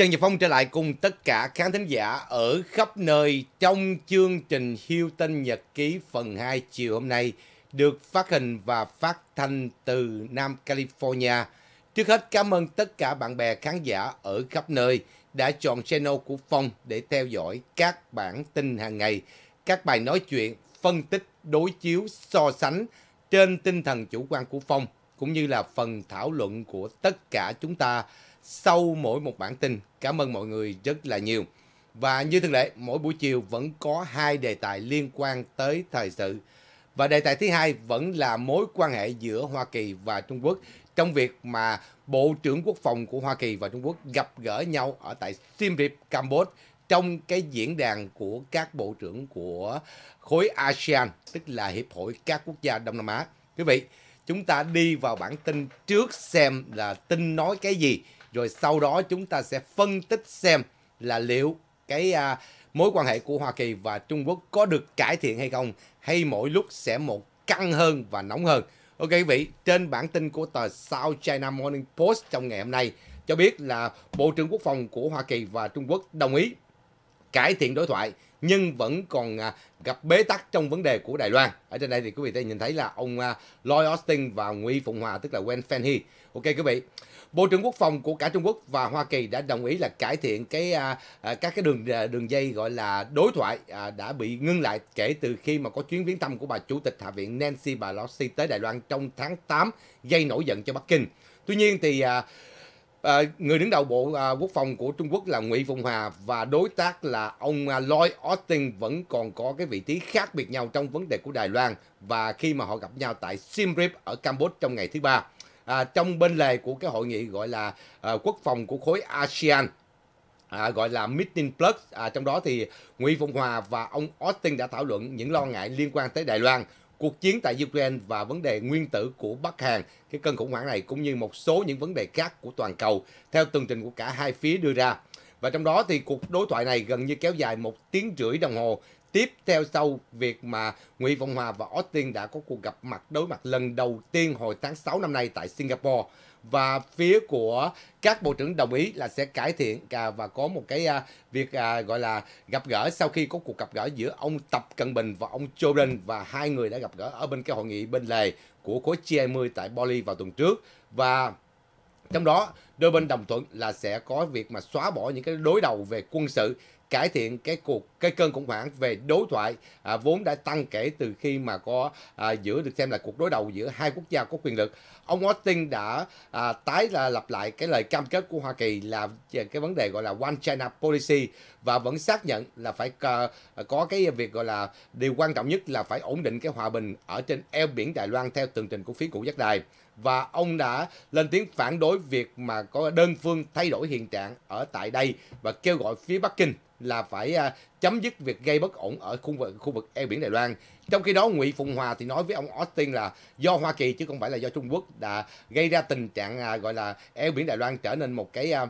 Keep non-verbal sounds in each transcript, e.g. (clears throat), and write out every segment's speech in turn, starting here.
Trần Nhật Phong trở lại cùng tất cả khán thính giả ở khắp nơi trong chương trình Hiêu Tinh Nhật Ký phần 2 chiều hôm nay được phát hình và phát thanh từ Nam California. Trước hết cảm ơn tất cả bạn bè khán giả ở khắp nơi đã chọn channel của Phong để theo dõi các bản tin hàng ngày, các bài nói chuyện, phân tích, đối chiếu, so sánh trên tinh thần chủ quan của Phong cũng như là phần thảo luận của tất cả chúng ta sau mỗi một bản tin. Cảm ơn mọi người rất là nhiều. Và như thường lệ, mỗi buổi chiều vẫn có hai đề tài liên quan tới thời sự. Và đề tài thứ hai vẫn là mối quan hệ giữa Hoa Kỳ và Trung Quốc trong việc mà Bộ trưởng Quốc phòng của Hoa Kỳ và Trung Quốc gặp gỡ nhau ở tại Siem Reap, Campuchia trong cái diễn đàn của các bộ trưởng của khối ASEAN, tức là Hiệp hội các quốc gia Đông Nam Á. Quý vị, chúng ta đi vào bản tin trước xem là tin nói cái gì rồi sau đó chúng ta sẽ phân tích xem là liệu cái à, mối quan hệ của Hoa Kỳ và Trung Quốc có được cải thiện hay không hay mỗi lúc sẽ một căng hơn và nóng hơn. Ok quý vị, trên bản tin của tờ South China Morning Post trong ngày hôm nay cho biết là Bộ trưởng Quốc phòng của Hoa Kỳ và Trung Quốc đồng ý cải thiện đối thoại nhưng vẫn còn à, gặp bế tắc trong vấn đề của Đài Loan. Ở trên đây thì quý vị thấy nhìn thấy là ông à, Lloyd Austin và Nguyễn Phụng Hòa tức là Wen Fenhe. Ok quý vị. Bộ trưởng Quốc phòng của cả Trung Quốc và Hoa Kỳ đã đồng ý là cải thiện cái à, à các cái đường à, đường dây gọi là đối thoại à, đã bị ngưng lại kể từ khi mà có chuyến viếng thăm của bà Chủ tịch Hạ viện Nancy Pelosi tới Đài Loan trong tháng 8 gây nổi giận cho Bắc Kinh. Tuy nhiên thì à, À, người đứng đầu Bộ à, Quốc phòng của Trung Quốc là Ngụy Phụng Hòa và đối tác là ông à, Lloyd Austin vẫn còn có cái vị trí khác biệt nhau trong vấn đề của Đài Loan và khi mà họ gặp nhau tại Siem Reap ở Campuchia trong ngày thứ ba à, trong bên lề của cái hội nghị gọi là à, quốc phòng của khối ASEAN à, gọi là Meeting Plus. À, trong đó thì nguyễn Phụng Hòa và ông Austin đã thảo luận những lo ngại liên quan tới Đài Loan, cuộc chiến tại Ukraine và vấn đề nguyên tử của Bắc Hàn, cái cơn khủng hoảng này cũng như một số những vấn đề khác của toàn cầu theo tường trình của cả hai phía đưa ra. Và trong đó thì cuộc đối thoại này gần như kéo dài một tiếng rưỡi đồng hồ tiếp theo sau, việc mà nguyễn Phong Hòa và Austin đã có cuộc gặp mặt, đối mặt lần đầu tiên hồi tháng 6 năm nay tại Singapore. Và phía của các bộ trưởng đồng ý là sẽ cải thiện và có một cái à, việc à, gọi là gặp gỡ sau khi có cuộc gặp gỡ giữa ông Tập Cận Bình và ông Joe Biden và hai người đã gặp gỡ ở bên cái hội nghị bên lề của khối G20 tại Bali vào tuần trước. Và trong đó, đôi bên đồng thuận là sẽ có việc mà xóa bỏ những cái đối đầu về quân sự cải thiện cái cuộc cái cơn khủng hoảng về đối thoại à, vốn đã tăng kể từ khi mà có à, giữa được xem là cuộc đối đầu giữa hai quốc gia có quyền lực. Ông Austin đã à, tái là lặp lại cái lời cam kết của Hoa Kỳ là cái vấn đề gọi là One China Policy và vẫn xác nhận là phải à, có cái việc gọi là điều quan trọng nhất là phải ổn định cái hòa bình ở trên eo biển Đài Loan theo tường trình của phía cũ Giác Đài và ông đã lên tiếng phản đối việc mà có đơn phương thay đổi hiện trạng ở tại đây và kêu gọi phía Bắc Kinh là phải à, chấm dứt việc gây bất ổn ở khu vực khu vực eo biển Đài Loan. Trong khi đó, Ngụy Phụng Hòa thì nói với ông Austin là do Hoa Kỳ chứ không phải là do Trung Quốc đã gây ra tình trạng à, gọi là eo biển Đài Loan trở nên một cái à,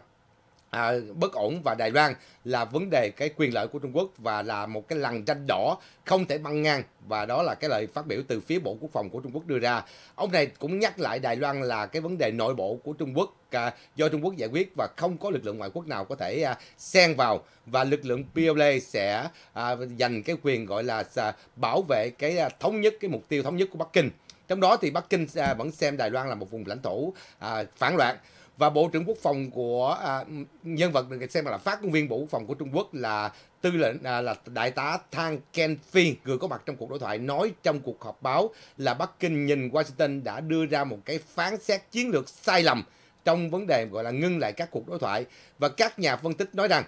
à, bất ổn và Đài Loan là vấn đề cái quyền lợi của Trung Quốc và là một cái lằn ranh đỏ không thể băng ngang và đó là cái lời phát biểu từ phía Bộ Quốc phòng của Trung Quốc đưa ra. Ông này cũng nhắc lại Đài Loan là cái vấn đề nội bộ của Trung Quốc à, do Trung Quốc giải quyết và không có lực lượng ngoại quốc nào có thể à, xen vào và lực lượng PLA sẽ à, dành cái quyền gọi là à, bảo vệ cái à, thống nhất cái mục tiêu thống nhất của Bắc Kinh. Trong đó thì Bắc Kinh à, vẫn xem Đài Loan là một vùng lãnh thổ à, phản loạn và bộ trưởng quốc phòng của à, nhân vật được xem là phát ngôn viên bộ quốc phòng của Trung Quốc là tư lệnh à, là đại tá Thang Ken Phi người có mặt trong cuộc đối thoại nói trong cuộc họp báo là Bắc Kinh nhìn Washington đã đưa ra một cái phán xét chiến lược sai lầm trong vấn đề gọi là ngưng lại các cuộc đối thoại. Và các nhà phân tích nói rằng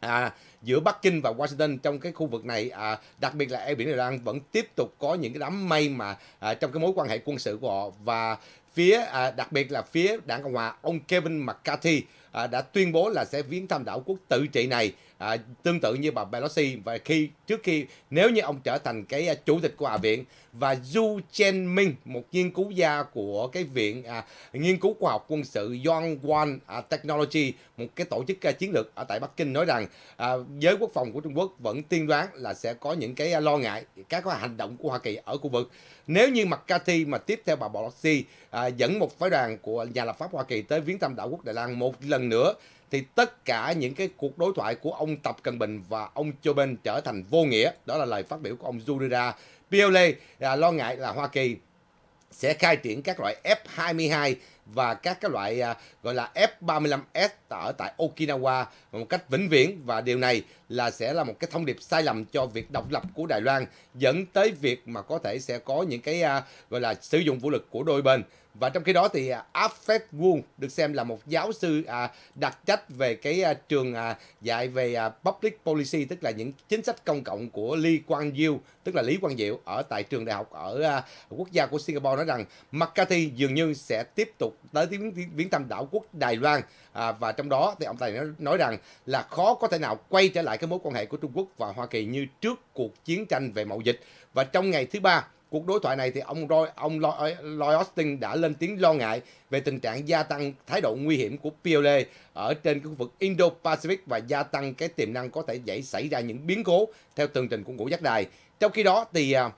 à, giữa Bắc Kinh và Washington trong cái khu vực này à, đặc biệt là eo biển Đài Loan vẫn tiếp tục có những cái đám mây mà à, trong cái mối quan hệ quân sự của họ. Và phía à, đặc biệt là phía đảng cộng hòa ông Kevin McCarthy à, đã tuyên bố là sẽ viếng thăm đảo quốc tự trị này à, tương tự như bà Pelosi và khi trước khi nếu như ông trở thành cái à, chủ tịch của Hạ viện và Du Chen Ming một nghiên cứu gia của cái viện à, nghiên cứu khoa học quân sự Yongwan à, Technology một cái tổ chức à, chiến lược ở tại Bắc Kinh nói rằng à, giới quốc phòng của Trung Quốc vẫn tiên đoán là sẽ có những cái à, lo ngại các cái hành động của Hoa Kỳ ở khu vực. Nếu như McCarthy mà tiếp theo bà Pelosi à, dẫn một phái đoàn của nhà lập pháp Hoa Kỳ tới viếng thăm đảo quốc Đài Loan một lần nữa thì tất cả những cái cuộc đối thoại của ông Tập Cận Bình và ông Joe Biden trở thành vô nghĩa. Đó là lời phát biểu của ông Zurira. Piole à, lo ngại là Hoa Kỳ sẽ khai triển các loại F-22 và các cái loại à, gọi là F-35S ở tại Okinawa một cách vĩnh viễn. Và điều này là sẽ là một cái thông điệp sai lầm cho việc độc lập của Đài Loan dẫn tới việc mà có thể sẽ có những cái à, gọi là sử dụng vũ lực của đôi bên và trong khi đó thì à, Alfred Wu được xem là một giáo sư à, đặc trách về cái à, trường dạy về public policy tức là những chính sách công cộng của Lee Kuan Yew tức là Lý Quang Diệu ở tại trường đại học ở quốc gia của Singapore nói rằng McCarthy dường như sẽ tiếp tục tới viếng, viếng thăm đảo quốc Đài Loan. À, và trong đó thì ông Tài nói, nói rằng là khó có thể nào quay trở lại cái mối quan hệ của Trung Quốc và Hoa Kỳ như trước cuộc chiến tranh về mậu dịch. Và trong ngày thứ ba Cuộc đối thoại này thì ông Roy, ông ờ, Lloyd Austin đã lên tiếng lo ngại về tình trạng gia tăng thái độ nguy hiểm của PLA ở trên khu vực Indo-Pacific và gia tăng cái tiềm năng có thể dễ xảy ra những biến cố theo tường trình của ngũ giác đài. Trong khi đó thì uh,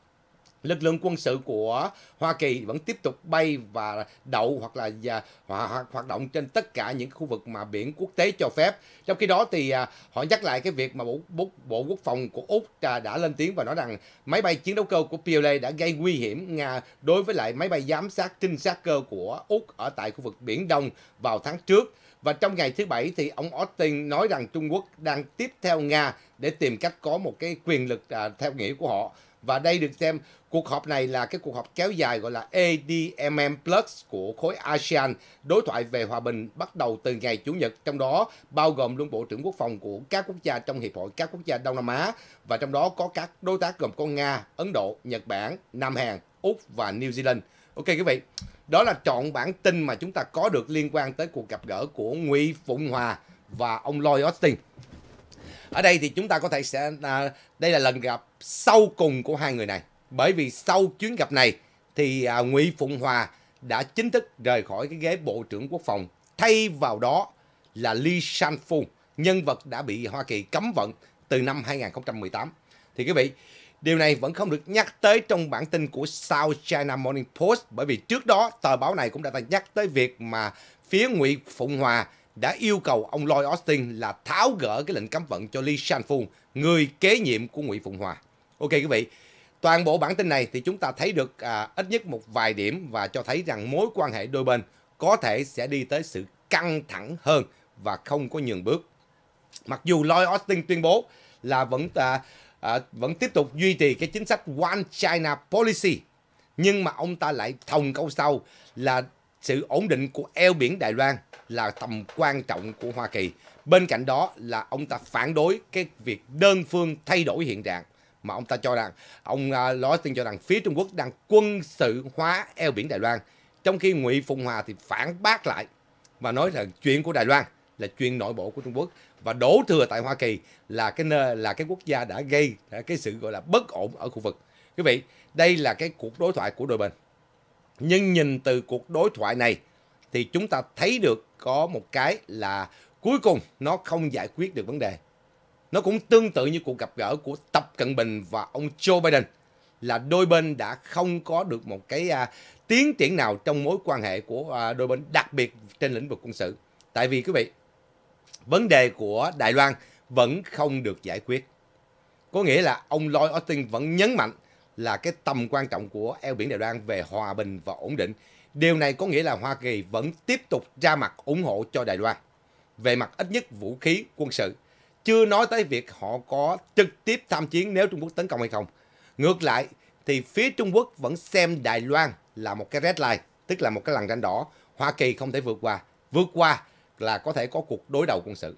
lực lượng quân sự của Hoa Kỳ vẫn tiếp tục bay và đậu hoặc là à, hoạt, hoạt động trên tất cả những khu vực mà biển quốc tế cho phép. Trong khi đó thì à, họ nhắc lại cái việc mà Bộ, Bộ, Bộ Quốc phòng của Úc à, đã lên tiếng và nói rằng máy bay chiến đấu cơ của PLA đã gây nguy hiểm Nga đối với lại máy bay giám sát trinh sát cơ của Úc ở tại khu vực Biển Đông vào tháng trước. Và trong ngày thứ Bảy thì ông Austin nói rằng Trung Quốc đang tiếp theo Nga để tìm cách có một cái quyền lực à, theo nghĩa của họ và đây được xem cuộc họp này là cái cuộc họp kéo dài gọi là ADMM Plus của khối ASEAN, đối thoại về hòa bình bắt đầu từ ngày Chủ nhật, trong đó bao gồm luôn Bộ trưởng Quốc phòng của các quốc gia trong Hiệp hội các quốc gia Đông Nam Á. Và trong đó có các đối tác gồm có Nga, Ấn Độ, Nhật Bản, Nam Hàn, Úc và New Zealand. Ok quý vị, đó là chọn bản tin mà chúng ta có được liên quan tới cuộc gặp gỡ của nguy Phụng Hòa và ông Lloyd Austin ở đây thì chúng ta có thể sẽ à, đây là lần gặp sau cùng của hai người này. Bởi vì sau chuyến gặp này thì à, Ngụy Phụng Hòa đã chính thức rời khỏi cái ghế Bộ trưởng Quốc phòng. Thay vào đó là Lee San Phu nhân vật đã bị Hoa Kỳ cấm vận từ năm 2018 thì quý vị Điều này vẫn không được nhắc tới trong bản tin của South China Morning Post bởi vì trước đó tờ báo này cũng đã nhắc tới việc mà phía Ngụy Phụng Hòa đã yêu cầu ông Lloyd Austin là tháo gỡ cái lệnh cấm vận cho Lee Shan-fu, người kế nhiệm của Ngụy Phụng Hòa. Ok quý vị, toàn bộ bản tin này thì chúng ta thấy được à, ít nhất một vài điểm và cho thấy rằng mối quan hệ đôi bên có thể sẽ đi tới sự căng thẳng hơn và không có nhường bước. Mặc dù Lloyd Austin tuyên bố là vẫn à, à, vẫn tiếp tục duy trì cái chính sách One China Policy, nhưng mà ông ta lại thòng câu sau là sự ổn định của eo biển Đài Loan là tầm quan trọng của Hoa Kỳ. Bên cạnh đó là ông ta phản đối cái việc đơn phương thay đổi hiện trạng mà ông ta cho rằng ông uh, nói tin cho rằng phía Trung Quốc đang quân sự hóa eo biển Đài Loan trong khi Ngụy Phụng Hòa thì phản bác lại và nói rằng chuyện của Đài Loan là chuyện nội bộ của Trung Quốc và đổ thừa tại Hoa Kỳ là cái nơi là cái quốc gia đã gây cái sự gọi là bất ổn ở khu vực. Quý vị, đây là cái cuộc đối thoại của đôi bên. Nhưng nhìn từ cuộc đối thoại này thì chúng ta thấy được có một cái là cuối cùng nó không giải quyết được vấn đề. Nó cũng tương tự như cuộc gặp gỡ của Tập Cận Bình và ông Joe Biden là đôi bên đã không có được một cái à, tiến triển nào trong mối quan hệ của à, đôi bên đặc biệt trên lĩnh vực quân sự. Tại vì quý vị, vấn đề của Đài Loan vẫn không được giải quyết. Có nghĩa là ông Lloyd Austin vẫn nhấn mạnh là cái tầm quan trọng của eo biển Đài Loan về hòa bình và ổn định. Điều này có nghĩa là Hoa Kỳ vẫn tiếp tục ra mặt ủng hộ cho Đài Loan về mặt ít nhất vũ khí quân sự. Chưa nói tới việc họ có trực tiếp tham chiến nếu Trung Quốc tấn công hay không. Ngược lại thì phía Trung Quốc vẫn xem Đài Loan là một cái red line, tức là một cái lằn ranh đỏ. Hoa Kỳ không thể vượt qua. Vượt qua là có thể có cuộc đối đầu quân sự.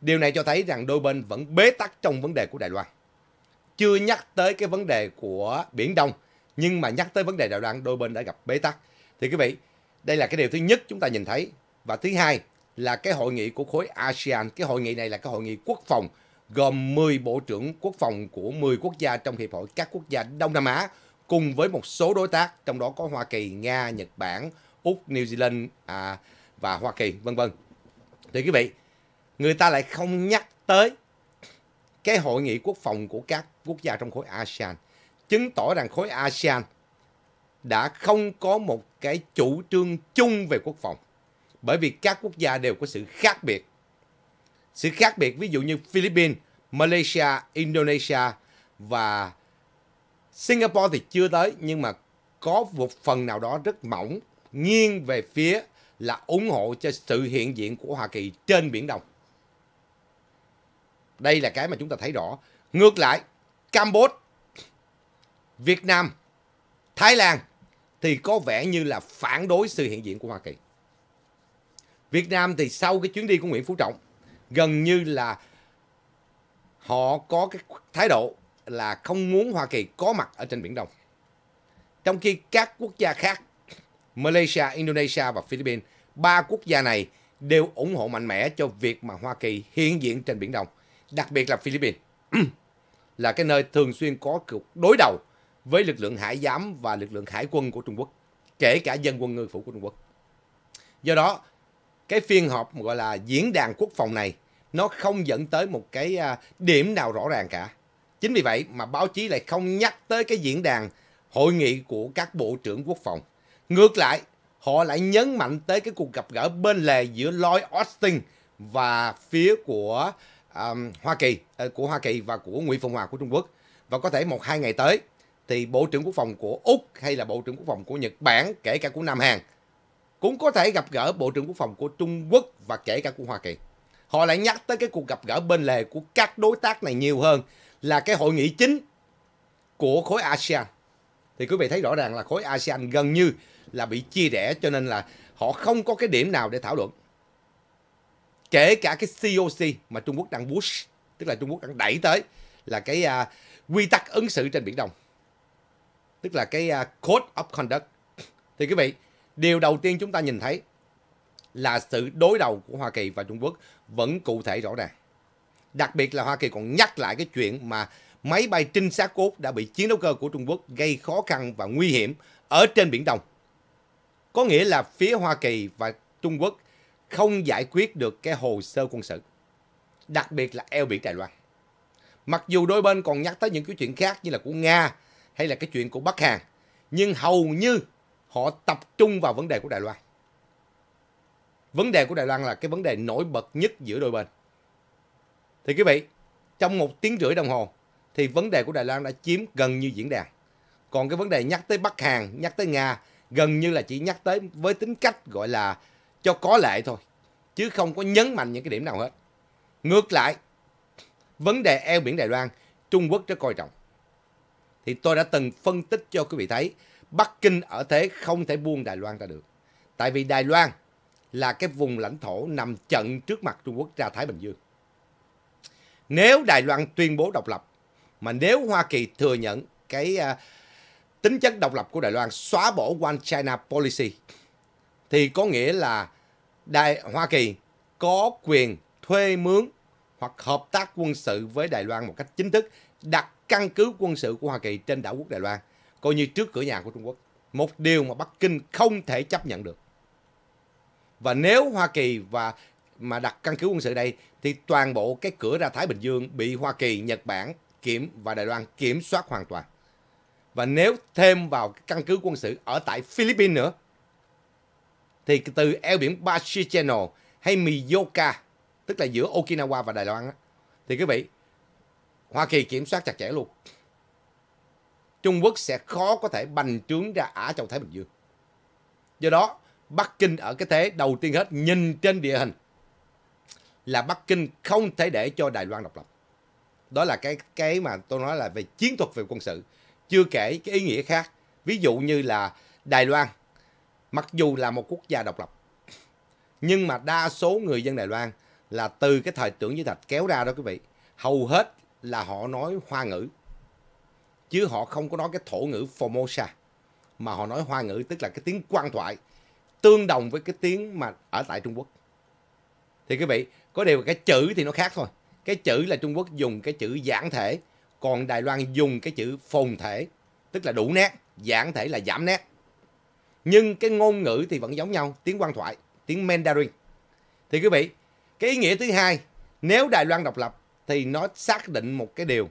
Điều này cho thấy rằng đôi bên vẫn bế tắc trong vấn đề của Đài Loan chưa nhắc tới cái vấn đề của Biển Đông nhưng mà nhắc tới vấn đề Đài Loan đôi bên đã gặp bế tắc. Thì quý vị, đây là cái điều thứ nhất chúng ta nhìn thấy. Và thứ hai là cái hội nghị của khối ASEAN. Cái hội nghị này là cái hội nghị quốc phòng gồm 10 bộ trưởng quốc phòng của 10 quốc gia trong Hiệp hội các quốc gia Đông Nam Á cùng với một số đối tác, trong đó có Hoa Kỳ, Nga, Nhật Bản, Úc, New Zealand à, và Hoa Kỳ, vân vân. Thì quý vị, người ta lại không nhắc tới cái hội nghị quốc phòng của các quốc gia trong khối ASEAN chứng tỏ rằng khối ASEAN đã không có một cái chủ trương chung về quốc phòng. Bởi vì các quốc gia đều có sự khác biệt. Sự khác biệt ví dụ như Philippines, Malaysia, Indonesia và Singapore thì chưa tới nhưng mà có một phần nào đó rất mỏng nghiêng về phía là ủng hộ cho sự hiện diện của Hoa Kỳ trên Biển Đông. Đây là cái mà chúng ta thấy rõ. Ngược lại, Campuchia, Việt Nam, Thái Lan thì có vẻ như là phản đối sự hiện diện của Hoa Kỳ. Việt Nam thì sau cái chuyến đi của Nguyễn Phú Trọng gần như là họ có cái thái độ là không muốn Hoa Kỳ có mặt ở trên Biển Đông. Trong khi các quốc gia khác, Malaysia, Indonesia và Philippines, ba quốc gia này đều ủng hộ mạnh mẽ cho việc mà Hoa Kỳ hiện diện trên Biển Đông. Đặc biệt là Philippines, (clears throat) là cái nơi thường xuyên có cuộc đối đầu với lực lượng hải giám và lực lượng hải quân của Trung Quốc, kể cả dân quân ngư phủ của Trung Quốc. Do đó, cái phiên họp gọi là diễn đàn quốc phòng này nó không dẫn tới một cái à, điểm nào rõ ràng cả. Chính vì vậy mà báo chí lại không nhắc tới cái diễn đàn hội nghị của các bộ trưởng quốc phòng. Ngược lại, họ lại nhấn mạnh tới cái cuộc gặp gỡ bên lề giữa Lloyd Austin và phía của um, Hoa Kỳ, à, của Hoa Kỳ và của Nguyễn Phụng Hòa của Trung Quốc. Và có thể một hai ngày tới thì Bộ trưởng Quốc phòng của Úc hay là Bộ trưởng Quốc phòng của Nhật Bản, kể cả của Nam Hàn, cũng có thể gặp gỡ Bộ trưởng Quốc phòng của Trung Quốc và kể cả của Hoa Kỳ. Họ lại nhắc tới cái cuộc gặp gỡ bên lề của các đối tác này nhiều hơn là cái hội nghị chính của khối ASEAN. Thì quý vị thấy rõ ràng là khối ASEAN gần như là bị chia rẽ cho nên là họ không có cái điểm nào để thảo luận. Kể cả cái COC mà Trung Quốc đang push, tức là Trung Quốc đang đẩy tới là cái uh, quy tắc ứng xử trên Biển Đông. Tức là cái uh, Code of Conduct. Thì quý vị, điều đầu tiên chúng ta nhìn thấy là sự đối đầu của Hoa Kỳ và Trung Quốc vẫn cụ thể rõ ràng. Đặc biệt là Hoa Kỳ còn nhắc lại cái chuyện mà máy bay trinh sát cốt đã bị chiến đấu cơ của Trung Quốc gây khó khăn và nguy hiểm ở trên Biển Đông. Có nghĩa là phía Hoa Kỳ và Trung Quốc không giải quyết được cái hồ sơ quân sự. Đặc biệt là eo biển Đài Loan. Mặc dù đôi bên còn nhắc tới những cái chuyện khác như là của Nga hay là cái chuyện của Bắc Hàn. Nhưng hầu như họ tập trung vào vấn đề của Đài Loan. Vấn đề của Đài Loan là cái vấn đề nổi bật nhất giữa đôi bên. Thì quý vị, trong một tiếng rưỡi đồng hồ thì vấn đề của Đài Loan đã chiếm gần như diễn đàn. Còn cái vấn đề nhắc tới Bắc Hàn, nhắc tới Nga gần như là chỉ nhắc tới với tính cách gọi là cho có lệ thôi. Chứ không có nhấn mạnh những cái điểm nào hết. Ngược lại, vấn đề eo biển Đài Loan, Trung Quốc rất coi trọng. Thì tôi đã từng phân tích cho quý vị thấy, Bắc Kinh ở thế không thể buông Đài Loan ra được. Tại vì Đài Loan là cái vùng lãnh thổ nằm trận trước mặt Trung Quốc ra Thái Bình Dương. Nếu Đài Loan tuyên bố độc lập, mà nếu Hoa Kỳ thừa nhận cái uh, tính chất độc lập của Đài Loan xóa bỏ One China Policy, thì có nghĩa là Đài, Hoa Kỳ có quyền thuê mướn hoặc hợp tác quân sự với Đài Loan một cách chính thức, đặc căn cứ quân sự của Hoa Kỳ trên đảo quốc Đài Loan, coi như trước cửa nhà của Trung Quốc. Một điều mà Bắc Kinh không thể chấp nhận được. Và nếu Hoa Kỳ và mà đặt căn cứ quân sự đây thì toàn bộ cái cửa ra Thái Bình Dương bị Hoa Kỳ, Nhật Bản kiểm và Đài Loan kiểm soát hoàn toàn. Và nếu thêm vào căn cứ quân sự ở tại Philippines nữa thì từ eo biển Bashi Channel hay Miyoka tức là giữa Okinawa và Đài Loan thì quý vị Hoa Kỳ kiểm soát chặt chẽ luôn. Trung Quốc sẽ khó có thể bành trướng ra Á Châu Thái Bình Dương. Do đó, Bắc Kinh ở cái thế đầu tiên hết nhìn trên địa hình là Bắc Kinh không thể để cho Đài Loan độc lập. Đó là cái cái mà tôi nói là về chiến thuật về quân sự. Chưa kể cái ý nghĩa khác. Ví dụ như là Đài Loan, mặc dù là một quốc gia độc lập, nhưng mà đa số người dân Đài Loan là từ cái thời tưởng như thạch kéo ra đó quý vị. Hầu hết là họ nói hoa ngữ. Chứ họ không có nói cái thổ ngữ Formosa. Mà họ nói hoa ngữ tức là cái tiếng quan thoại tương đồng với cái tiếng mà ở tại Trung Quốc. Thì quý vị, có điều cái chữ thì nó khác thôi. Cái chữ là Trung Quốc dùng cái chữ giản thể, còn Đài Loan dùng cái chữ phồn thể, tức là đủ nét, giản thể là giảm nét. Nhưng cái ngôn ngữ thì vẫn giống nhau, tiếng quan thoại, tiếng Mandarin. Thì quý vị, cái ý nghĩa thứ hai, nếu Đài Loan độc lập thì nó xác định một cái điều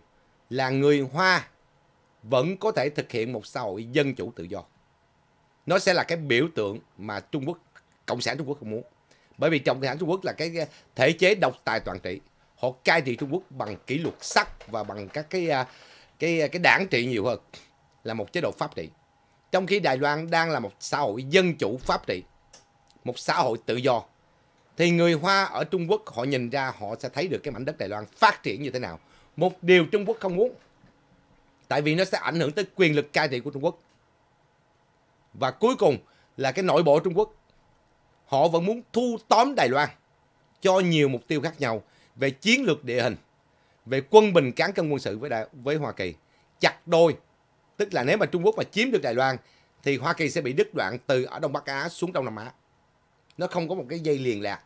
là người Hoa vẫn có thể thực hiện một xã hội dân chủ tự do nó sẽ là cái biểu tượng mà Trung Quốc Cộng sản Trung Quốc không muốn Bởi vì trong Tài Hãng Trung Quốc là cái thể chế độc tài toàn trị. Họ cai trị Trung Quốc bằng kỷ luật sắt và bằng các cái à, cái à, cái đảng trị nhiều hơn là một chế độ pháp trị. Trong khi Đài Loan đang là một xã hội dân chủ pháp trị, một xã hội tự do, thì người Hoa ở Trung Quốc họ nhìn ra họ sẽ thấy được cái mảnh đất Đài Loan phát triển như thế nào. Một điều Trung Quốc không muốn, tại vì nó sẽ ảnh hưởng tới quyền lực cai trị của Trung Quốc. Và cuối cùng là cái nội bộ Trung Quốc, họ vẫn muốn thu tóm Đài Loan cho nhiều mục tiêu khác nhau về chiến lược địa hình, về quân bình cán cân quân sự với Đại, với Hoa Kỳ, chặt đôi Tức là nếu mà Trung Quốc mà chiếm được Đài Loan thì Hoa Kỳ sẽ bị đứt đoạn từ ở Đông Bắc Á xuống Đông Nam Á. Nó không có một cái dây liền lạc.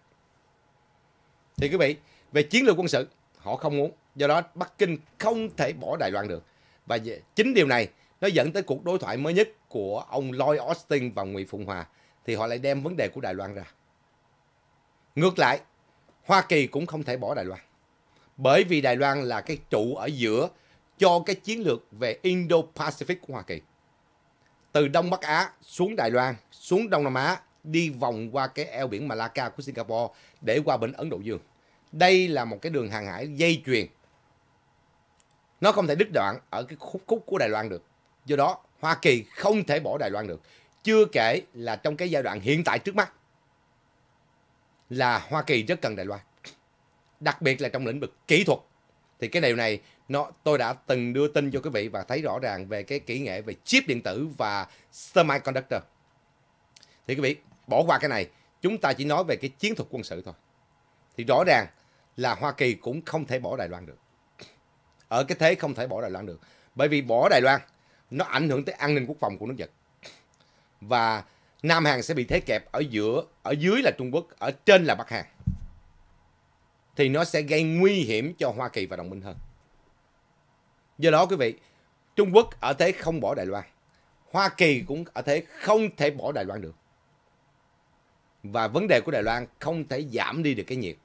Thì quý vị, về chiến lược quân sự, họ không muốn. Do đó Bắc Kinh không thể bỏ Đài Loan được. Và chính điều này nó dẫn tới cuộc đối thoại mới nhất của ông Lloyd Austin và Nguyễn Phụng Hòa. Thì họ lại đem vấn đề của Đài Loan ra. Ngược lại, Hoa Kỳ cũng không thể bỏ Đài Loan. Bởi vì Đài Loan là cái trụ ở giữa cho cái chiến lược về Indo-Pacific của Hoa Kỳ. Từ Đông Bắc Á xuống Đài Loan, xuống Đông Nam Á, đi vòng qua cái eo biển Malacca của Singapore để qua bên Ấn Độ Dương. Đây là một cái đường hàng hải dây chuyền. Nó không thể đứt đoạn ở cái khúc khúc của Đài Loan được. Do đó, Hoa Kỳ không thể bỏ Đài Loan được. Chưa kể là trong cái giai đoạn hiện tại trước mắt là Hoa Kỳ rất cần Đài Loan. Đặc biệt là trong lĩnh vực kỹ thuật. Thì cái điều này nó tôi đã từng đưa tin cho quý vị và thấy rõ ràng về cái kỹ nghệ về chip điện tử và semiconductor. Thì quý vị bỏ qua cái này, chúng ta chỉ nói về cái chiến thuật quân sự thôi. Thì rõ ràng là Hoa Kỳ cũng không thể bỏ Đài Loan được. Ở cái thế không thể bỏ Đài Loan được. Bởi vì bỏ Đài Loan, nó ảnh hưởng tới an ninh quốc phòng của nước Nhật. Và Nam Hàn sẽ bị thế kẹp ở giữa, ở dưới là Trung Quốc, ở trên là Bắc Hàn. Thì nó sẽ gây nguy hiểm cho Hoa Kỳ và đồng minh hơn. Do đó quý vị, Trung Quốc ở thế không bỏ Đài Loan. Hoa Kỳ cũng ở thế không thể bỏ Đài Loan được. Và vấn đề của Đài Loan không thể giảm đi được cái nhiệt.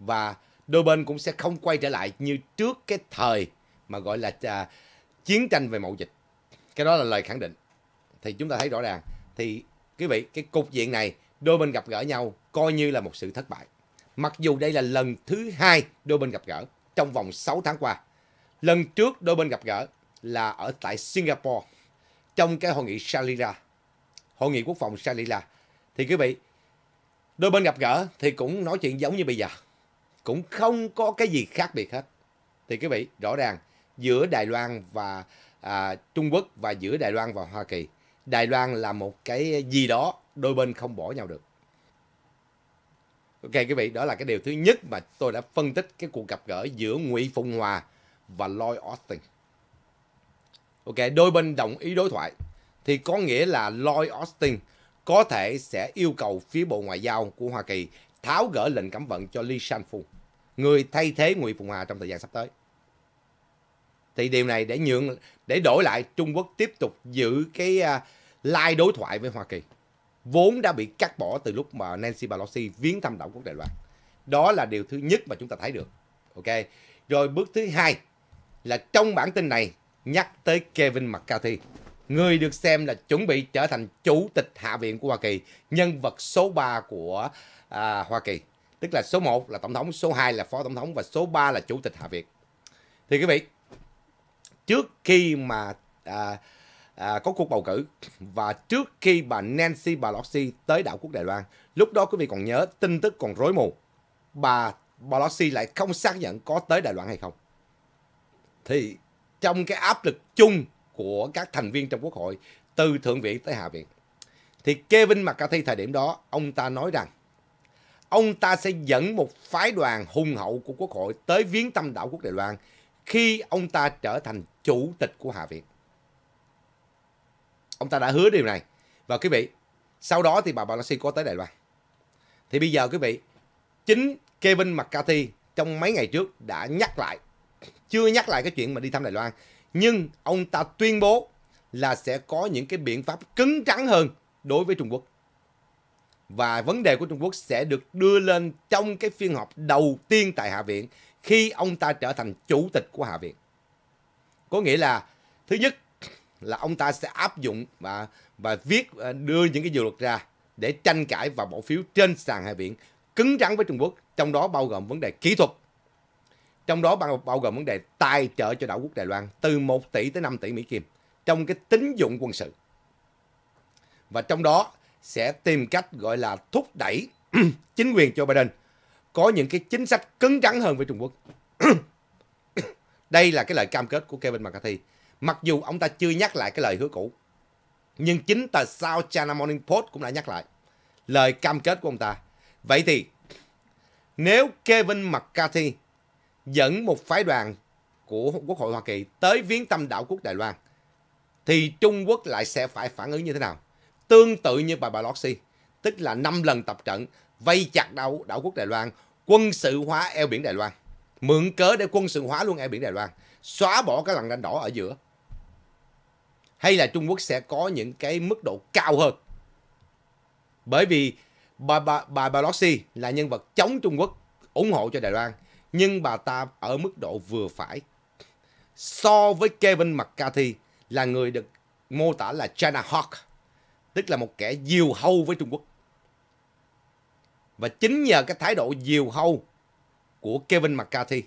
Và đôi bên cũng sẽ không quay trở lại như trước cái thời mà gọi là à, chiến tranh về mậu dịch. Cái đó là lời khẳng định. Thì chúng ta thấy rõ ràng. Thì quý vị, cái cục diện này đôi bên gặp gỡ nhau coi như là một sự thất bại. Mặc dù đây là lần thứ hai đôi bên gặp gỡ trong vòng 6 tháng qua. Lần trước đôi bên gặp gỡ là ở tại Singapore trong cái hội nghị Shangri-La, hội nghị quốc phòng Shangri-La. Thì quý vị, đôi bên gặp gỡ thì cũng nói chuyện giống như bây giờ. Cũng không có cái gì khác biệt hết. Thì quý vị, rõ ràng giữa Đài Loan và à, Trung Quốc và giữa Đài Loan và Hoa Kỳ, Đài Loan là một cái gì đó đôi bên không bỏ nhau được. Ok quý vị, đó là cái điều thứ nhất mà tôi đã phân tích cái cuộc gặp gỡ giữa Ngụy Phụng Hòa và Lloyd Austin. Ok, đôi bên đồng ý đối thoại thì có nghĩa là Lloyd Austin có thể sẽ yêu cầu phía Bộ Ngoại giao của Hoa Kỳ tháo gỡ lệnh cấm vận cho Lee Shan-fu, người thay thế Ngụy Phụng Hòa trong thời gian sắp tới. Thì điều này để nhượng để đổi lại Trung Quốc tiếp tục giữ cái uh, lai đối thoại với Hoa Kỳ vốn đã bị cắt bỏ từ lúc mà Nancy Pelosi viếng thăm đảo quốc Đài Loan. Đó là điều thứ nhất mà chúng ta thấy được. Ok. Rồi bước thứ hai là trong bản tin này nhắc tới Kevin McCarthy, người được xem là chuẩn bị trở thành chủ tịch Hạ viện của Hoa Kỳ, nhân vật số 3 của à, Hoa Kỳ. Tức là số 1 là tổng thống, số 2 là phó tổng thống và số 3 là chủ tịch Hạ viện. Thì quý vị, trước khi mà à, à, có cuộc bầu cử và trước khi bà Nancy Pelosi tới đảo quốc Đài Loan, lúc đó quý vị còn nhớ tin tức còn rối mù. Bà Pelosi lại không xác nhận có tới Đài Loan hay không thì trong cái áp lực chung của các thành viên trong quốc hội từ thượng viện tới hạ viện thì Kevin McCarthy thời điểm đó ông ta nói rằng ông ta sẽ dẫn một phái đoàn hùng hậu của quốc hội tới viếng thăm đảo quốc Đài Loan khi ông ta trở thành chủ tịch của hạ viện. Ông ta đã hứa điều này. Và quý vị, sau đó thì bà Pelosi có tới Đài Loan. Thì bây giờ quý vị, chính Kevin McCarthy trong mấy ngày trước đã nhắc lại chưa nhắc lại cái chuyện mà đi thăm Đài Loan. Nhưng ông ta tuyên bố là sẽ có những cái biện pháp cứng rắn hơn đối với Trung Quốc. Và vấn đề của Trung Quốc sẽ được đưa lên trong cái phiên họp đầu tiên tại Hạ viện khi ông ta trở thành chủ tịch của Hạ viện. Có nghĩa là thứ nhất là ông ta sẽ áp dụng và và viết à, đưa những cái dự luật ra để tranh cãi và bỏ phiếu trên sàn Hạ viện cứng rắn với Trung Quốc, trong đó bao gồm vấn đề kỹ thuật, trong đó bao, bao gồm vấn đề tài trợ cho đảo quốc Đài Loan từ 1 tỷ tới 5 tỷ Mỹ Kim trong cái tín dụng quân sự. Và trong đó sẽ tìm cách gọi là thúc đẩy (clears throat) chính quyền Joe Biden có những cái chính sách cứng rắn hơn với Trung Quốc. (clears throat) Đây là cái lời cam kết của Kevin McCarthy. Mặc dù ông ta chưa nhắc lại cái lời hứa cũ. Nhưng chính tờ South China Morning Post cũng đã nhắc lại lời cam kết của ông ta. Vậy thì nếu Kevin McCarthy dẫn một phái đoàn của Quốc hội Hoa Kỳ tới viếng thăm đảo quốc Đài Loan thì Trung Quốc lại sẽ phải phản ứng như thế nào? Tương tự như bà Pelosi, tức là 5 lần tập trận vây chặt đảo, đảo quốc Đài Loan, quân sự hóa eo biển Đài Loan, mượn cớ để quân sự hóa luôn eo biển Đài Loan, xóa bỏ cái lằn ranh đỏ ở giữa. Hay là Trung Quốc sẽ có những cái mức độ cao hơn? Bởi vì bà, bà, bà Pelosi là nhân vật chống Trung Quốc, ủng hộ cho Đài Loan, nhưng bà ta ở mức độ vừa phải. So với Kevin McCarthy là người được mô tả là China Hawk, tức là một kẻ diều hâu với Trung Quốc. Và chính nhờ cái thái độ diều hâu của Kevin McCarthy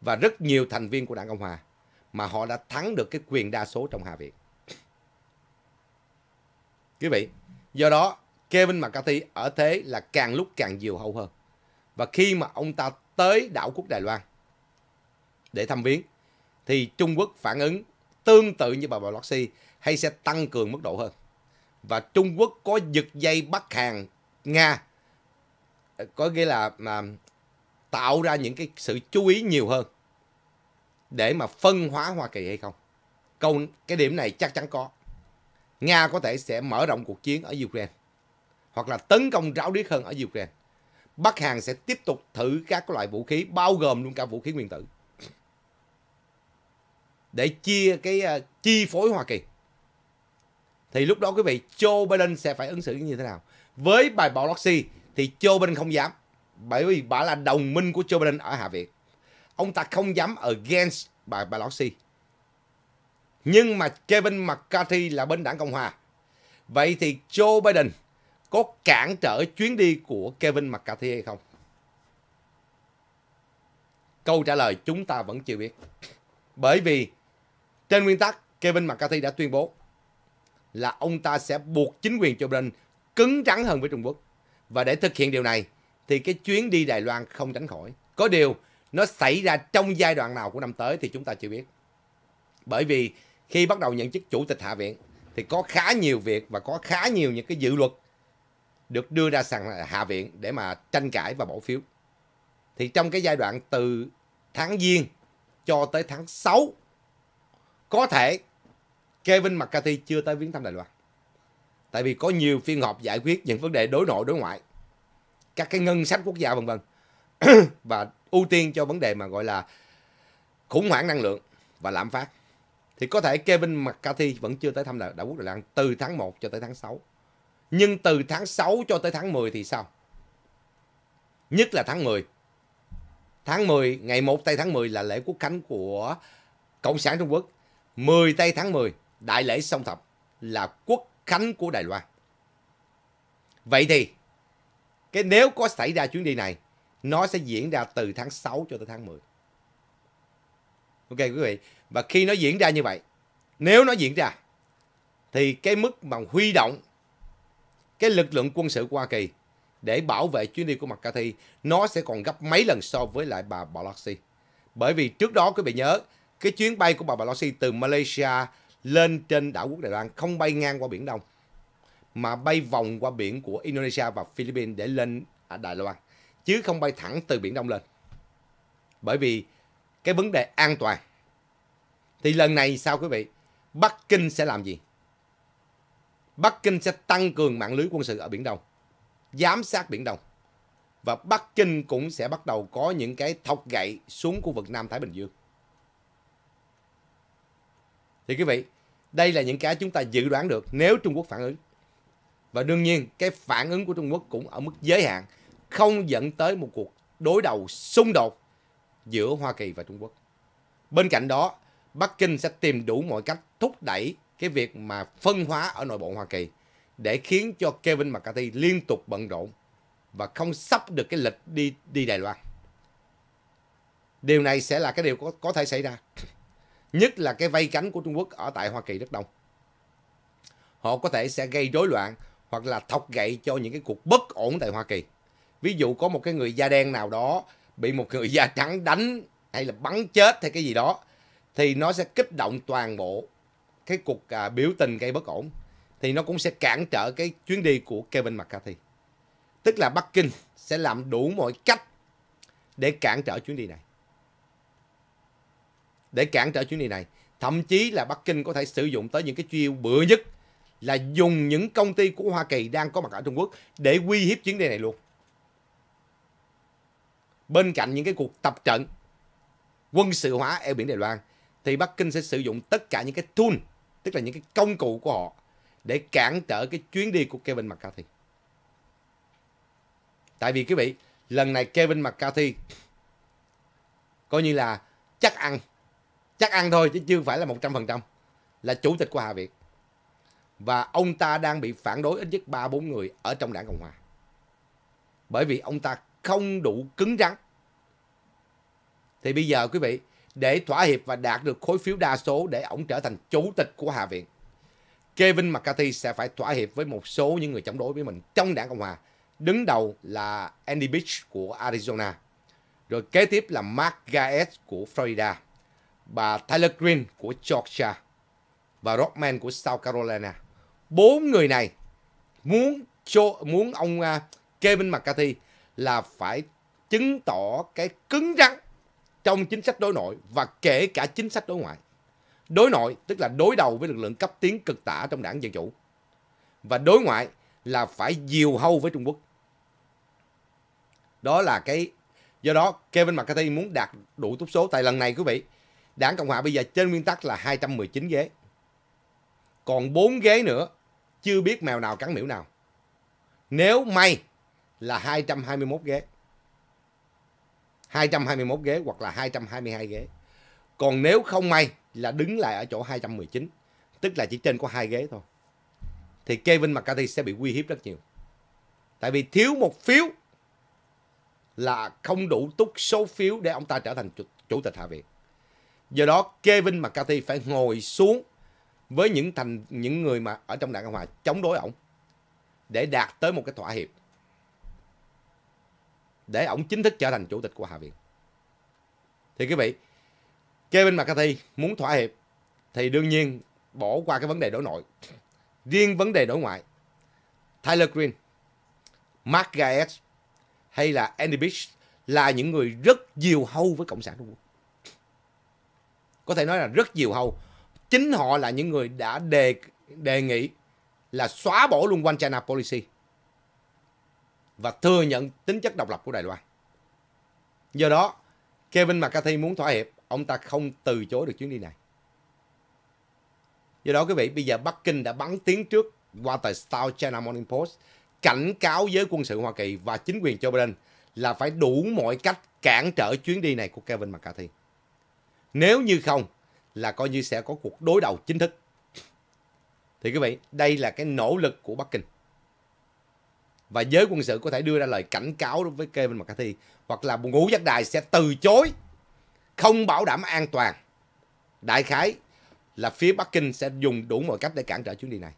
và rất nhiều thành viên của đảng Cộng Hòa mà họ đã thắng được cái quyền đa số trong Hạ viện. Quý vị, do đó Kevin McCarthy ở thế là càng lúc càng diều hâu hơn. Và khi mà ông ta tới đảo quốc Đài Loan để thăm viếng, thì Trung Quốc phản ứng tương tự như bà Pelosi hay sẽ tăng cường mức độ hơn. Và Trung Quốc có giật dây bắt hàng Nga, có nghĩa là mà tạo ra những cái sự chú ý nhiều hơn để mà phân hóa Hoa Kỳ hay không? Câu, cái điểm này chắc chắn có. Nga có thể sẽ mở rộng cuộc chiến ở Ukraine, hoặc là tấn công ráo riết hơn ở Ukraine. Bắc Hàn sẽ tiếp tục thử các loại vũ khí bao gồm luôn cả vũ khí nguyên tử để chia cái uh, chi phối Hoa Kỳ. Thì lúc đó quý vị Joe Biden sẽ phải ứng xử như thế nào? Với bài Pelosi thì Joe Biden không dám bởi vì bà là đồng minh của Joe Biden ở Hạ Viện. Ông ta không dám against bà Pelosi. Nhưng mà Kevin McCarthy là bên đảng Cộng Hòa. Vậy thì Joe Biden có cản trở chuyến đi của Kevin McCarthy hay không? Câu trả lời chúng ta vẫn chưa biết. Bởi vì trên nguyên tắc, Kevin McCarthy đã tuyên bố là ông ta sẽ buộc chính quyền Joe Biden cứng rắn hơn với Trung Quốc. Và để thực hiện điều này, thì cái chuyến đi Đài Loan không tránh khỏi. Có điều, nó xảy ra trong giai đoạn nào của năm tới thì chúng ta chưa biết. Bởi vì khi bắt đầu nhận chức chủ tịch Hạ viện, thì có khá nhiều việc và có khá nhiều những cái dự luật được đưa ra sàn Hạ viện để mà tranh cãi và bỏ phiếu. Thì trong cái giai đoạn từ tháng Giêng cho tới tháng 6 có thể Kevin McCarthy chưa tới viếng thăm Đài Loan. Tại vì có nhiều phiên họp giải quyết những vấn đề đối nội đối ngoại, các cái ngân sách quốc gia vân vân (clears throat) và ưu tiên cho vấn đề mà gọi là khủng hoảng năng lượng và lạm phát. Thì có thể Kevin McCarthy vẫn chưa tới thăm Đảo Quốc Đài Loan từ tháng 1 cho tới tháng 6. Nhưng từ tháng 6 cho tới tháng 10 thì sao? Nhất là tháng 10. Tháng 10, ngày 1 tây tháng 10 là lễ quốc khánh của Cộng sản Trung Quốc. 10 tây tháng 10, đại lễ song thập là quốc khánh của Đài Loan. Vậy thì, cái nếu có xảy ra chuyến đi này, nó sẽ diễn ra từ tháng 6 cho tới tháng 10. Ok quý vị, và khi nó diễn ra như vậy, nếu nó diễn ra, thì cái mức mà huy động cái lực lượng quân sự của Hoa Kỳ để bảo vệ chuyến đi của McCarthy, nó sẽ còn gấp mấy lần so với lại bà Pelosi. Bởi vì trước đó, quý vị nhớ, cái chuyến bay của bà Pelosi từ Malaysia lên trên đảo quốc Đài Loan không bay ngang qua Biển Đông, mà bay vòng qua biển của Indonesia và Philippines để lên Đài Loan, chứ không bay thẳng từ Biển Đông lên. Bởi vì cái vấn đề an toàn. Thì lần này sao quý vị? Bắc Kinh sẽ làm gì? Bắc Kinh sẽ tăng cường mạng lưới quân sự ở Biển Đông, giám sát Biển Đông. Và Bắc Kinh cũng sẽ bắt đầu có những cái thọc gậy xuống khu vực Nam Thái Bình Dương. Thì quý vị, đây là những cái chúng ta dự đoán được nếu Trung Quốc phản ứng. Và đương nhiên, cái phản ứng của Trung Quốc cũng ở mức giới hạn, không dẫn tới một cuộc đối đầu xung đột giữa Hoa Kỳ và Trung Quốc. Bên cạnh đó, Bắc Kinh sẽ tìm đủ mọi cách thúc đẩy cái việc mà phân hóa ở nội bộ Hoa Kỳ để khiến cho Kevin McCarthy liên tục bận rộn và không sắp được cái lịch đi đi Đài Loan. Điều này sẽ là cái điều có, có thể xảy ra. Nhất là cái vây cánh của Trung Quốc ở tại Hoa Kỳ rất đông. Họ có thể sẽ gây rối loạn hoặc là thọc gậy cho những cái cuộc bất ổn tại Hoa Kỳ. Ví dụ có một cái người da đen nào đó bị một người da trắng đánh hay là bắn chết hay cái gì đó thì nó sẽ kích động toàn bộ cái cuộc à, biểu tình gây bất ổn thì nó cũng sẽ cản trở cái chuyến đi của Kevin McCarthy. Tức là Bắc Kinh sẽ làm đủ mọi cách để cản trở chuyến đi này. Để cản trở chuyến đi này. Thậm chí là Bắc Kinh có thể sử dụng tới những cái chiêu bựa nhất là dùng những công ty của Hoa Kỳ đang có mặt ở Trung Quốc để uy hiếp chuyến đi này luôn. Bên cạnh những cái cuộc tập trận quân sự hóa eo biển Đài Loan thì Bắc Kinh sẽ sử dụng tất cả những cái tool, tức là những cái công cụ của họ để cản trở cái chuyến đi của Kevin McCarthy. Tại vì quý vị, lần này Kevin McCarthy coi như là chắc ăn, chắc ăn thôi chứ chưa phải là 100% là chủ tịch của Hạ Viện. Và ông ta đang bị phản đối ít nhất 3-4 người ở trong đảng Cộng Hòa. Bởi vì ông ta không đủ cứng rắn. Thì bây giờ quý vị, để thỏa hiệp và đạt được khối phiếu đa số để ông trở thành chủ tịch của Hạ viện, Kevin McCarthy sẽ phải thỏa hiệp với một số những người chống đối với mình trong đảng Cộng Hòa. Đứng đầu là Andy Beach của Arizona. Rồi kế tiếp là Mark Gaetz của Florida. Bà Tyler Green của Georgia. Và Rockman của South Carolina. Bốn người này muốn cho muốn ông à, Kevin McCarthy là phải chứng tỏ cái cứng rắn trong chính sách đối nội và kể cả chính sách đối ngoại. Đối nội tức là đối đầu với lực lượng cấp tiến cực tả trong đảng Dân Chủ. Và đối ngoại là phải diều hâu với Trung Quốc. Đó là cái... Do đó Kevin McCarthy muốn đạt đủ túc số. Tại lần này quý vị, đảng Cộng Hòa bây giờ trên nguyên tắc là 219 ghế. Còn 4 ghế nữa, chưa biết mèo nào cắn miễu nào. Nếu may là 221 ghế. 221 ghế hoặc là 222 ghế. Còn nếu không may là đứng lại ở chỗ 219, tức là chỉ trên có hai ghế thôi. Thì Kevin McCarthy sẽ bị uy hiếp rất nhiều. Tại vì thiếu một phiếu là không đủ túc số phiếu để ông ta trở thành chủ, chủ tịch Hạ viện. Do đó Kevin McCarthy phải ngồi xuống với những thành những người mà ở trong đảng Cộng hòa chống đối ổng để đạt tới một cái thỏa hiệp để ổng chính thức trở thành chủ tịch của Hạ viện. Thì quý vị, Kevin McCarthy muốn thỏa hiệp thì đương nhiên bỏ qua cái vấn đề đối nội. Riêng vấn đề đối ngoại, Tyler Green, Mark Gaetz hay là Andy Bish là những người rất diều hâu với Cộng sản Trung Quốc. Có thể nói là rất diều hâu. Chính họ là những người đã đề đề nghị là xóa bỏ luôn quanh China Policy và thừa nhận tính chất độc lập của Đài Loan. Do đó, Kevin McCarthy muốn thỏa hiệp, ông ta không từ chối được chuyến đi này. Do đó quý vị, bây giờ Bắc Kinh đã bắn tiếng trước qua tờ South China Morning Post cảnh cáo giới quân sự Hoa Kỳ và chính quyền Joe Biden là phải đủ mọi cách cản trở chuyến đi này của Kevin McCarthy. Nếu như không là coi như sẽ có cuộc đối đầu chính thức. Thì quý vị, đây là cái nỗ lực của Bắc Kinh và giới quân sự có thể đưa ra lời cảnh cáo đối với Kevin McCarthy hoặc là ngũ giác đài sẽ từ chối, không bảo đảm an toàn. Đại khái là phía Bắc Kinh sẽ dùng đủ mọi cách để cản trở chuyến đi này.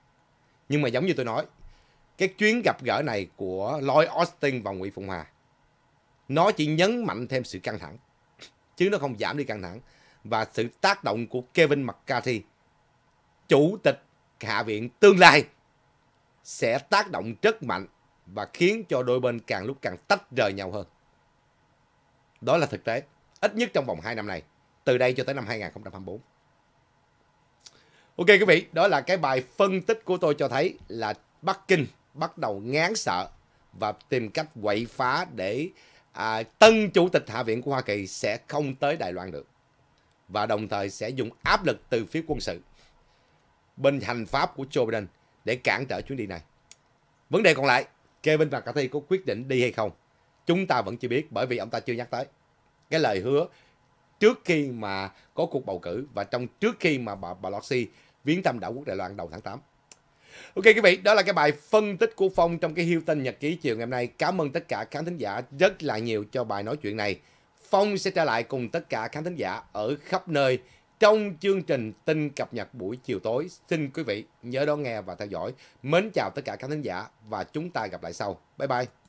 Nhưng mà giống như tôi nói, cái chuyến gặp gỡ này của Lloyd Austin và Nguyễn Phụng Hòa, nó chỉ nhấn mạnh thêm sự căng thẳng, chứ nó không giảm đi căng thẳng. Và sự tác động của Kevin McCarthy, chủ tịch Hạ viện tương lai, sẽ tác động rất mạnh và khiến cho đôi bên càng lúc càng tách rời nhau hơn. Đó là thực tế, ít nhất trong vòng 2 năm này, từ đây cho tới năm 2024. Ok quý vị, đó là cái bài phân tích của tôi cho thấy là Bắc Kinh bắt đầu ngán sợ và tìm cách quậy phá để à, tân chủ tịch Hạ viện của Hoa Kỳ sẽ không tới Đài Loan được. Và đồng thời sẽ dùng áp lực từ phía quân sự bên hành pháp của Joe Biden để cản trở chuyến đi này. Vấn đề còn lại Kevin và McCarthy có quyết định đi hay không? Chúng ta vẫn chưa biết bởi vì ông ta chưa nhắc tới. Cái lời hứa trước khi mà có cuộc bầu cử và trong trước khi mà bà, bà Lotsi viếng thăm đảo quốc Đài Loan đầu tháng 8. Ok quý vị, đó là cái bài phân tích của Phong trong cái Hilton Nhật ký chiều ngày hôm nay. Cảm ơn tất cả khán thính giả rất là nhiều cho bài nói chuyện này. Phong sẽ trở lại cùng tất cả khán thính giả ở khắp nơi trong chương trình tin cập nhật buổi chiều tối. Xin quý vị nhớ đón nghe và theo dõi. Mến chào tất cả các khán giả và chúng ta gặp lại sau. Bye bye.